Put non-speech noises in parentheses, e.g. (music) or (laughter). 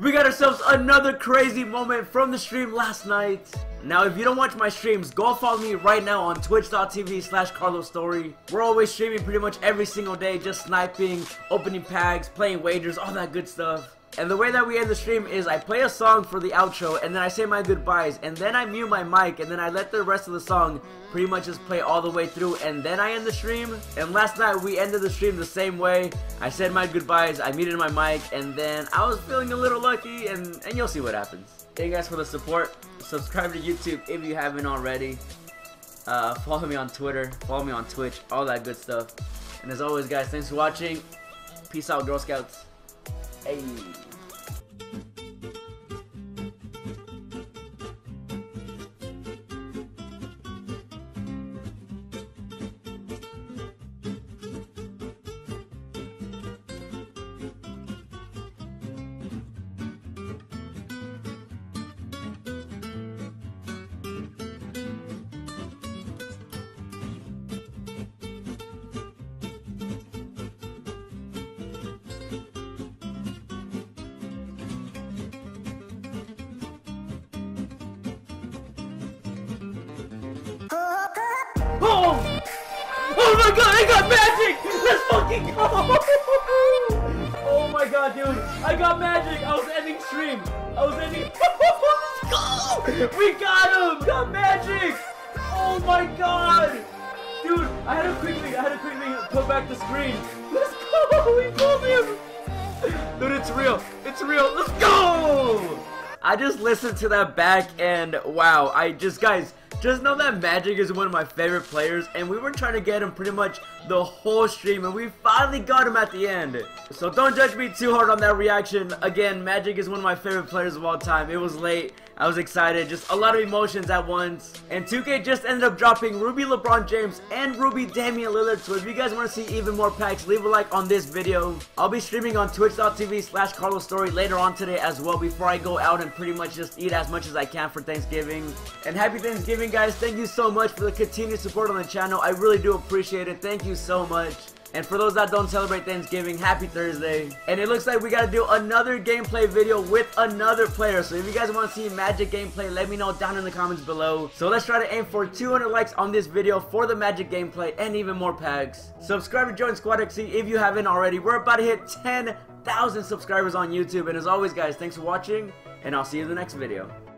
We got ourselves another crazy moment from the stream last night. Now, if you don't watch my streams, go follow me right now on twitch.tv slash carlosstory. We're always streaming pretty much every single day, just sniping, opening packs, playing wagers, all that good stuff. And the way that we end the stream is I play a song for the outro, and then I say my goodbyes, and then I mute my mic, and then I let the rest of the song pretty much just play all the way through, and then I end the stream. And last night we ended the stream the same way. I said my goodbyes, I muted my mic, and then I was feeling a little lucky, and, and you'll see what happens. Thank you guys for the support. Subscribe to YouTube if you haven't already. Uh, follow me on Twitter, follow me on Twitch, all that good stuff. And as always, guys, thanks for watching. Peace out, Girl Scouts. Hey. My god, I got magic! Let's fucking go! (laughs) Oh my god, dude. I got magic. I was ending stream. I was ending. Let's (laughs) go! We got him! Got magic! Oh my god! Dude, I had to quickly, I had to quickly put back the screen. Let's go! (laughs) We pulled him! Dude, it's real. It's real. Let's go! I just listened to that back and wow, I just, guys, just know that Magic is one of my favorite players, and we were trying to get him pretty much the whole stream, and we finally got him at the end. So don't judge me too hard on that reaction. Again, Magic is one of my favorite players of all time. It was late. I was excited. Just a lot of emotions at once. And 2K just ended up dropping Ruby LeBron James and Ruby Damian Lillard. So if you guys want to see even more packs, leave a like on this video. I'll be streaming on twitch.tv slash carlosstory later on today as well before I go out and pretty much just eat as much as I can for Thanksgiving. And happy Thanksgiving guys. Thank you so much for the continued support on the channel. I really do appreciate it. Thank you so much. And for those that don't celebrate Thanksgiving, happy Thursday. And it looks like we got to do another gameplay video with another player. So if you guys want to see Magic gameplay, let me know down in the comments below. So let's try to aim for 200 likes on this video for the Magic gameplay and even more packs. Subscribe to join Squad XC if you haven't already. We're about to hit 10,000 subscribers on YouTube. And as always, guys, thanks for watching. And I'll see you in the next video.